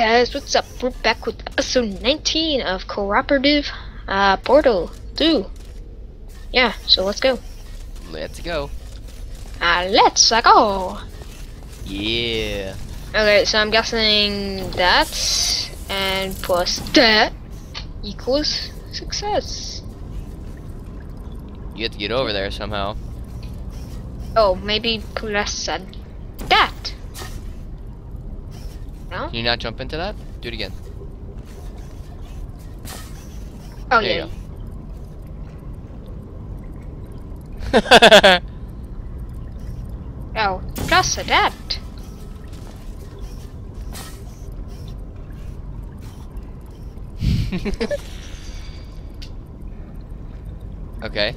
what's up? We're back with episode 19 of Cooperative uh, Portal 2. Yeah, so let's go. Let's go. Uh, let's go! Yeah. Okay, so I'm guessing that and plus that equals success. You have to get over there somehow. Oh, maybe plus that. Can you not jump into that? Do it again. Oh, There yeah. you go. Oh, uh, that. okay.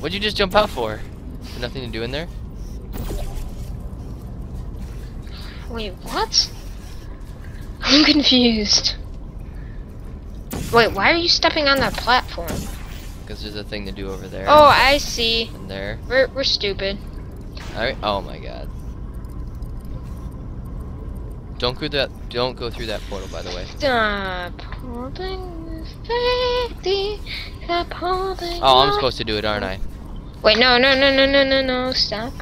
What'd you just jump out for? Nothing to do in there? Wait, what? I'm confused. Wait, why are you stepping on that platform? Because there's a thing to do over there. Oh, I see. And there. We're, we're stupid. Alright. Oh my god. Don't go that. Don't go through that portal, by the way. Stop holding steady, stop holding Oh, I'm supposed to do it, aren't I? Wait, no, no, no, no, no, no, no, stop.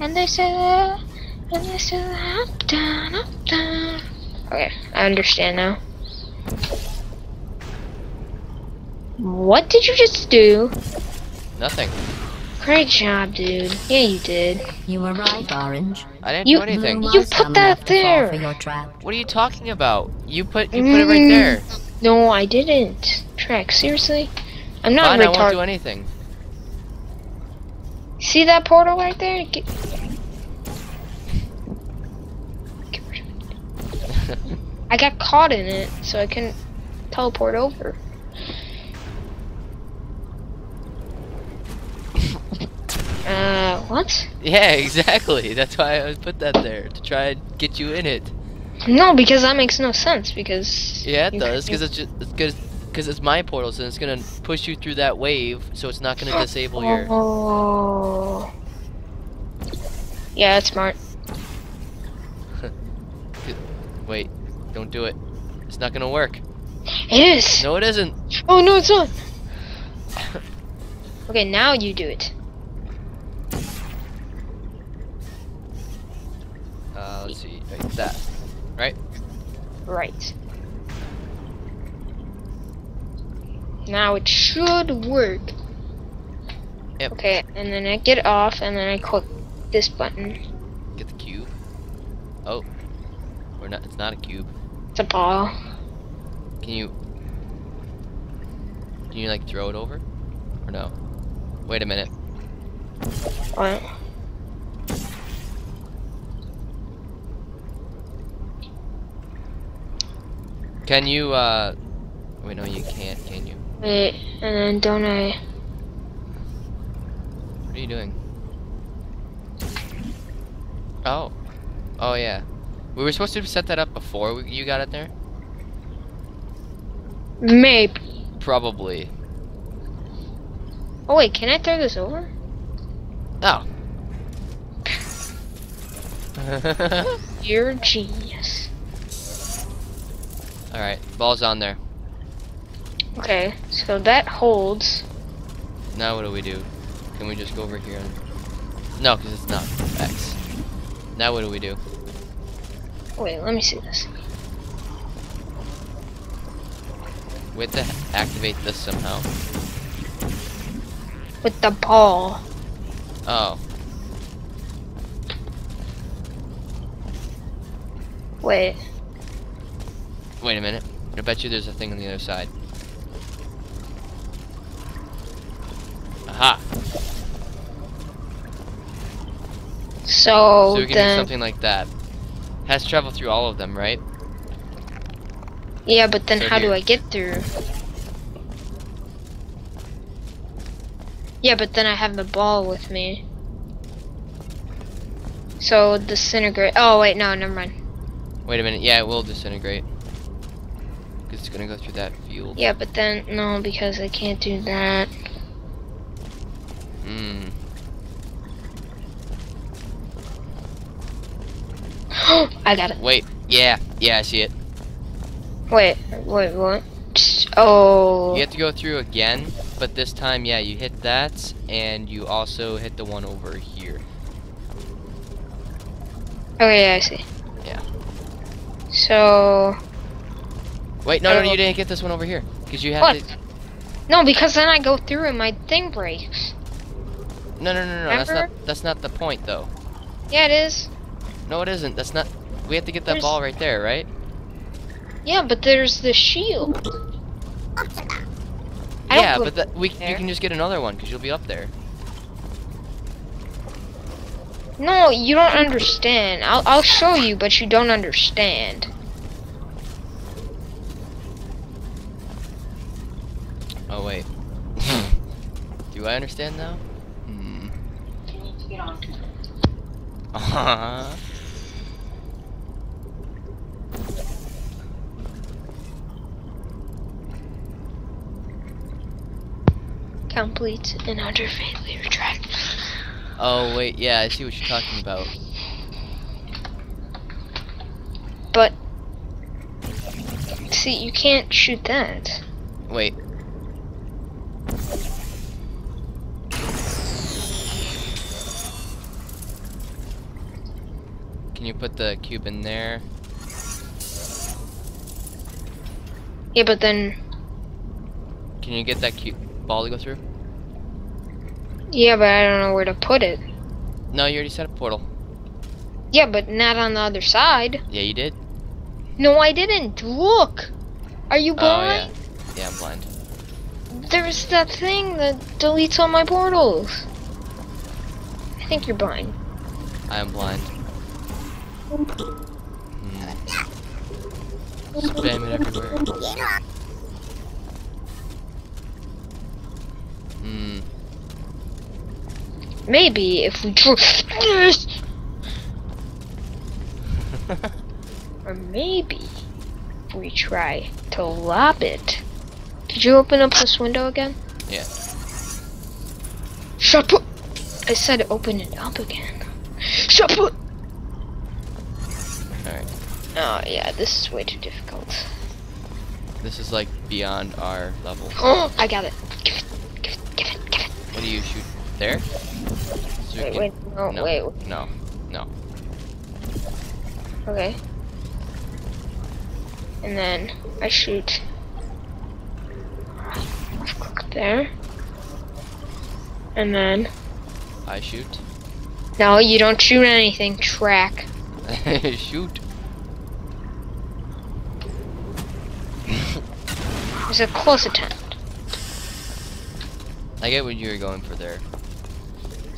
And they said, Okay, I understand now. What did you just do? Nothing. Great job, dude. Yeah, you did. You were right, Orange. I didn't You- do anything. You put that enough there. For your trap. What are you talking about? You put you put it right Mm. there. No, I didn't. Trak, seriously? I'm not Fine, I won't do anything. See that portal right there? Get... Get rid of it. I got caught in it, so I couldn't teleport over. Uh, what? yeah, exactly. That's why I put that there to try and get you in it. No, because that makes no sense. Because Yeah, it does because it's just because because it's my portal, so it's gonna push you through that wave, so it's not gonna disable your. Oh. Yeah, that's smart. Wait, don't do it. It's not gonna work. It is. No, it isn't. Oh no, it's not. okay, now you do it. Uh, let's see, like that. Right. Right. Now it should work. Yep. Okay, and then I get off, and then I click this button. Get the cube. Oh, or not? It's not a cube. It's a ball. Can you? Can you like throw it over? Or no? Wait a minute. What? Can you? uh... Wait, no, you can't. Can you? Wait, and then don't I? What are you doing? Oh. Oh, yeah. We were supposed to set that up before we, you got it there? Maybe. Probably. Oh wait, can I throw this over? Oh. You're a genius. Alright, ball's on there. Okay, so that holds. Now what do we do? Can we just go over here and... No, because it's not X. Now what do we do? Wait, let me see this. We have to activate this somehow. With the ball. Oh. Wait. Wait a minute. I bet you there's a thing on the other side. Aha! So, So we can do something like that. Has to travel through all of them, right? Yeah, but then So how do. I get through? Yeah, but then I have the ball with me. So disintegrate. Oh wait, no, never mind. Wait a minute. Yeah, it will disintegrate. Because it's gonna go through that field. Yeah, but then no, because I can't do that. Hmm. I got it. Wait. Yeah. Yeah, I see it. Wait, wait, what? Oh. You have to go through again, but this time, yeah, you hit that, and you also hit the one over here. Okay, yeah, I see. Yeah. So. Wait, no, no, Oh. you didn't get this one over here. Because you have What? to... No, because then I go through and my thing breaks. No, no, no, no, that's not, that's not the point, though. Yeah, it is. No, it isn't. That's not... We have to get that There's- ball right there, right? Yeah, but there's the shield. Yeah, but that, we, you can just get another one, because you'll be up there. No, you don't understand. I'll I'll show you, but you don't understand. Oh, wait. Do I understand now? Hmm. Uh-huh. Complete and under failure track. Oh, wait, yeah, I see what you're talking about. But see, you can't shoot that. Wait. Can you put the cube in there? Yeah, but then Can you get that cube ball to go through? yeah, but I don't know where to put it. No, you already set a portal. Yeah, but not on the other side. Yeah, you did? No, I didn't. Look. Are you Oh, blind? yeah. Yeah, I'm blind. There's that thing that deletes all my portals. I think you're blind. I am blind. Hmm. Spam it everywhere. Hmm. Maybe if we try this, or maybe if we try to lob it. Could you open up this window again? Yeah. Shut up! I said open it up again. Shut up! Alright. Oh yeah, this is way too difficult. This is like beyond our level. Oh, I got it. Give it, give it, give it, give it. What do you shoot? There? So Wait, can- wait, no, no. wait, wait. No. No. Okay. And then I shoot there. And then I shoot. no, you don't shoot anything. Trak. shoot. It's a close attempt. I get what you were going for there.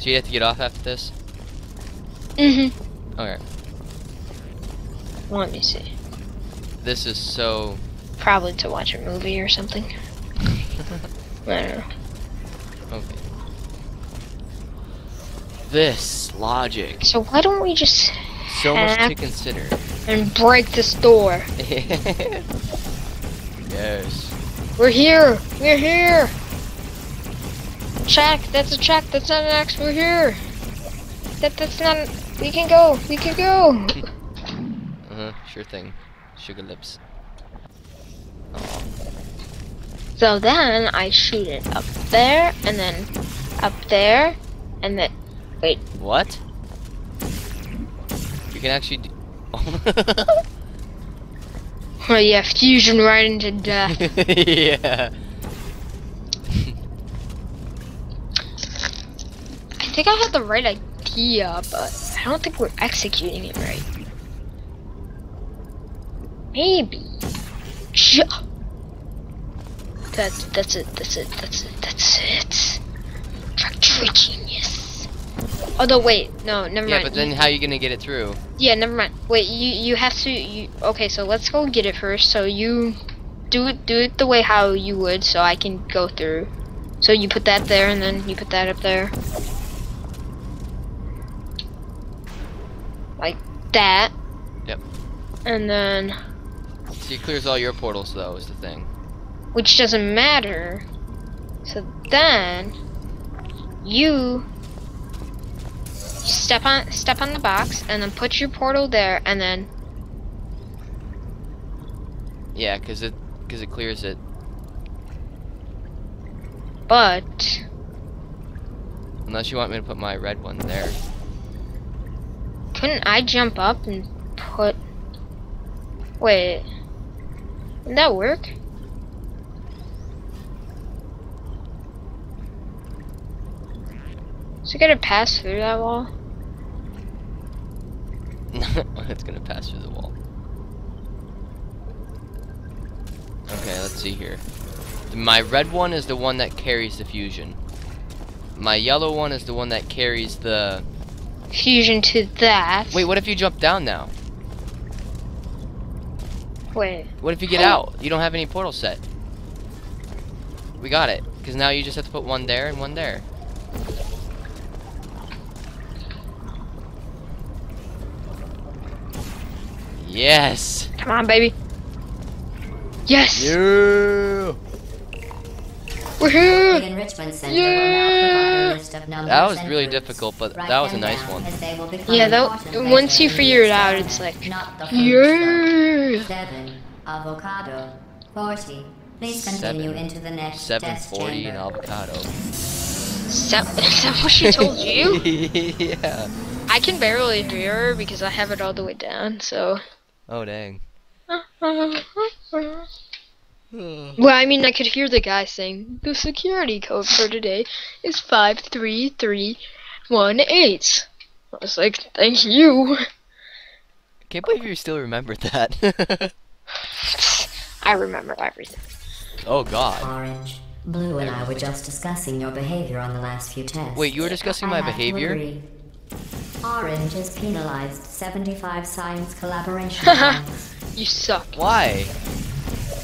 So you have to get off after this? Mm-hmm. Okay. Let me see. This is so Probably to watch a movie or something. I don't know. okay. This logic. So why don't we just So much to consider. and break this door? yes. We're here. We're here. Check. That's a check. That's not an axe. We're here. That that's not. We can go. We can go. Uh-huh, sure thing. Sugar lips. Aw. So then I shoot it up there, and then up there, and then wait. What? You can actually do Oh yeah, fusion right into death. yeah. I think I had the right idea, but I don't think we're executing it right. Maybe. That's that's it. That's it. That's it. That's it. Factory genius. Although wait, no, never Yeah, mind. Yeah, but then how are you gonna get it through? Yeah, never mind. Wait, you you have to. You okay? So let's go get it first. So you do it do it the way how you would, so I can go through. So you put that there, and then you put that up there, like that. Yep. And then, See, it clears all your portals though, is the thing. which doesn't matter. So then, you step on step on the box, and then put your portal there, and then Yeah, cause it cause it clears it. But Unless you want me to put my red one there. Couldn't I jump up and put? Wait, would that work? Is it gonna pass through that wall? it's gonna pass through the wall. Okay, let's see here. My red one is the one that carries the fusion. My yellow one is the one that carries the. Fusion to that. Wait, what if you jump down now? Wait. What if you get oh. out? You don't have any portal set. We got it. Because now you just have to put one there and one there. Yes! Come on, baby. Yes. Yeah! List of numbers That was and really groups. difficult, but Write that was a nice one. as they will become Yeah, though. important Once you figure it out, it's like, Not the food yeah. Seven. Avocado. Forty. Please continue Seven. into the next test 740 and chamber. avocado. Is that, is that what she told you? yeah. I can barely hear her because I have it all the way down, so. Oh, dang. Hmm. Well, I mean, I could hear the guy saying the security code for today is five three three one eight. I was like, thank you. I Can't believe you still remembered that. I remember everything. oh, God. Orange. Blue and I were just discussing your behavior on the last few tests. Wait, you were discussing my have behavior? Orange is penalized 75 science collaboration points. You suck. Why?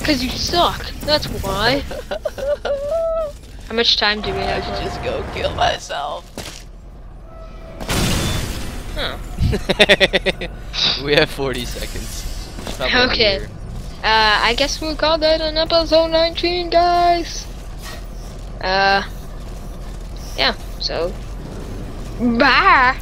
Cause you suck. That's why. How much time do we I have? should just go kill myself. Huh. we have 40 seconds. Should probably end Okay. here. Uh, I guess we'll call that an episode 19, guys. Uh, yeah, so, bye.